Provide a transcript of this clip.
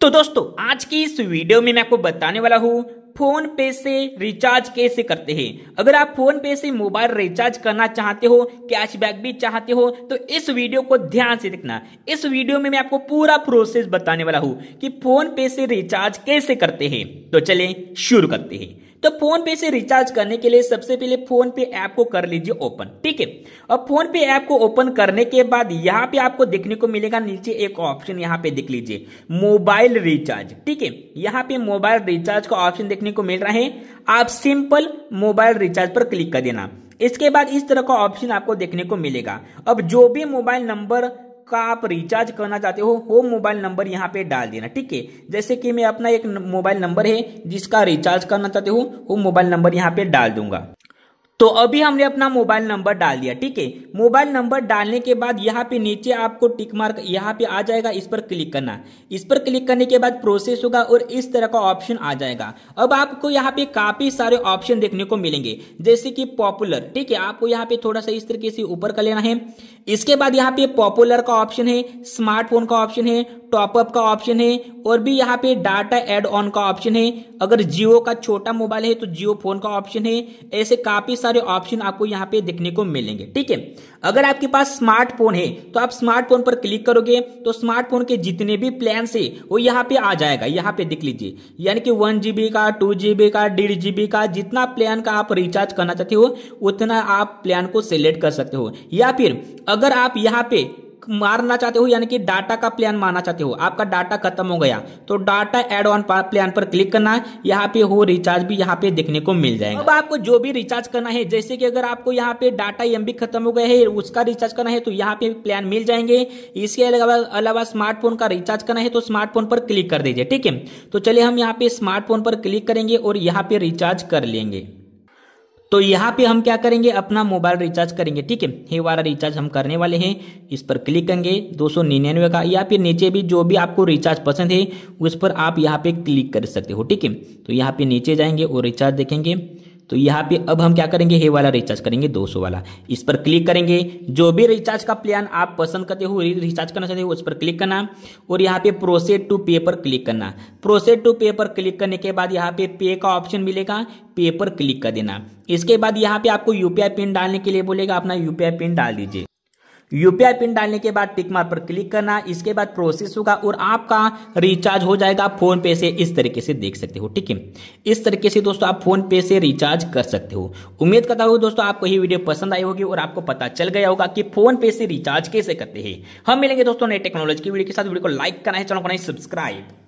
तो दोस्तों, आज की इस वीडियो में मैं आपको बताने वाला हूँ, फ़ोन पे से रिचार्ज कैसे करते हैं। अगर आप फ़ोन पे से मोबाइल रिचार्ज करना चाहते हो, कैशबैक भी चाहते हो तो इस वीडियो को ध्यान से देखना। इस वीडियो में मैं आपको पूरा प्रोसेस बताने वाला हूँ कि फ़ोन पे से रिचार्ज कैसे करते हैं। तो चले शुरू करते हैं। तो फ़ोन पे से रिचार्ज करने के लिए सबसे पहले फ़ोन पे ऐप को कर लीजिए ओपन ठीक है? अब फ़ोन पे ऐप को ओपन करने के बाद यहाँ पे आपको देखने को मिलेगा नीचे एक ऑप्शन यहाँ पे देख लीजिए मोबाइल रिचार्ज ठीक है? यहाँ पे मोबाइल रिचार्ज का ऑप्शन देखने को मिल रहा है। आप सिंपल मोबाइल रिचार्ज पर क्लिक कर देना। इसके बाद इस तरह का ऑप्शन आपको देखने को मिलेगा। अब जो भी मोबाइल नंबर का आप रिचार्ज करना चाहते हो वो मोबाइल नंबर यहाँ पे डाल देना, ठीक है? जैसे कि मैं अपना एक मोबाइल नंबर है जिसका रिचार्ज करना चाहते हो वो मोबाइल नंबर यहाँ पे डाल दूँगा। तो अभी हमने अपना मोबाइल नंबर डाल दिया, ठीक है? मोबाइल नंबर डालने के बाद यहाँ पे नीचे आपको टिक मार्क यहाँ पे आ जाएगा, इस पर क्लिक करना। इस पर क्लिक करने के बाद प्रोसेस होगा और इस तरह का ऑप्शन आ जाएगा। अब आपको यहाँ पे काफ़ी सारे ऑप्शन देखने को मिलेंगे, जैसे कि पॉपुलर, ठीक है? आपको यहाँ पे थोड़ा सा इस तरीके से ऊपर कर लेना है। इसके बाद यहाँ पे पॉपुलर का ऑप्शन है, स्मार्टफ़ोन का ऑप्शन है, टॉपअप का ऑप्शन है, और भी यहाँ पे डाटा एड ऑन का ऑप्शन है। अगर जियो का छोटा मोबाइल है तो जियो फ़ोन का ऑप्शन है। ऐसे काफ़ी सारे ऑप्शन आपको यहाँ पे देखने को मिलेंगे, ठीक है? अगर आपके पास स्मार्टफ़ोन है तो आप स्मार्टफ़ोन पर क्लिक करोगे तो स्मार्टफ़ोन के जितने भी प्लान है, वो यहाँ पे आ जाएगा, यहाँ पे देख लीजिए। यानी कि वन जीबी का टू जीबी का, डेढ़ जीबी का, जितना प्लान का आप रिचार्ज करना चाहते हो, उतना आप प्लान को सिलेक्ट कर सकते हो। या फिर, अगर आप यहाँ पे मारना चाहते हो, यानी कि डाटा का प्लान मारना चाहते हो। आपका डाटा खत्म हो गया। तो डाटा एड ऑन प्लान पर क्लिक करना है। यहाँ पे हो रिचार्ज भी यहाँ पे देखने को मिल जाएगा। अब आपको जो भी रिचार्ज करना है, जैसे कि अगर आपको यहाँ पे डाटा एमबी खत्म हो गया है, उसका रिचार्ज करना है तो यहाँ पे प्लान मिल जाएँगे। इसके अलावा अलावा स्मार्टफ़ोन का रिचार्ज करना है तो स्मार्टफ़ोन पर क्लिक कर दीजिए, ठीक है? तो चलिए हम यहाँ पे स्मार्टफ़ोन पर क्लिक करेंगे और यहाँ पे रिचार्ज कर लेंगे। तो यहाँ पे हम क्या करेंगे? अपना मोबाइल रिचार्ज करेंगे, ठीक है? ये वाला रिचार्ज हम करने वाले हैं। इस पर क्लिक करेंगे, दो सौ निन्यानवे का। या फिर नीचे भी जो भी आपको रिचार्ज पसंद है, उस पर आप यहाँ पे क्लिक कर सकते हो, ठीक है? तो यहाँ पे नीचे जाएँगे और रिचार्ज देखेंगे। तो यहाँ पे अब हम क्या करेंगे? हे वाला रिचार्ज करेंगे 200 वाला। इस पर क्लिक करेंगे। जो भी रिचार्ज का प्लान आप पसंद करते हो रिचार्ज करना चाहते हो, उस पर क्लिक करना। और यहाँ पे प्रोसेड टू पे पर क्लिक करना। प्रोसेड टू पे पर क्लिक करने के बाद यहाँ पे पे का ऑप्शन मिलेगा। पे पर क्लिक कर देना। इसके बाद यहाँ पे आपको यूपीआई पिन डालने के लिए बोलेगा। अपना यूपीआई पिन डाल दीजिए। यूपीआई पिन डालने के बाद टिक मार्क पर क्लिक करना, इसके बाद प्रोसेस होगा और आपका रिचार्ज हो जाएगा। फ़ोन पे से इस तरीके से देख सकते हो, ठीक है? इस तरीके से दोस्तों आप फ़ोन पे से रिचार्ज कर सकते हो। उम्मीद करता हूँ दोस्तों आपको ये वीडियो पसंद आई होगी और आपको पता चल गया होगा कि फ़ोन पे से रिचार्ज कैसे करते हैं। हम मिलेंगे दोस्तों नई टेक्नोलॉजी की वीडियो के साथ। वीडियो को लाइक करना है, चैनल को नहीं, सब्सक्राइब।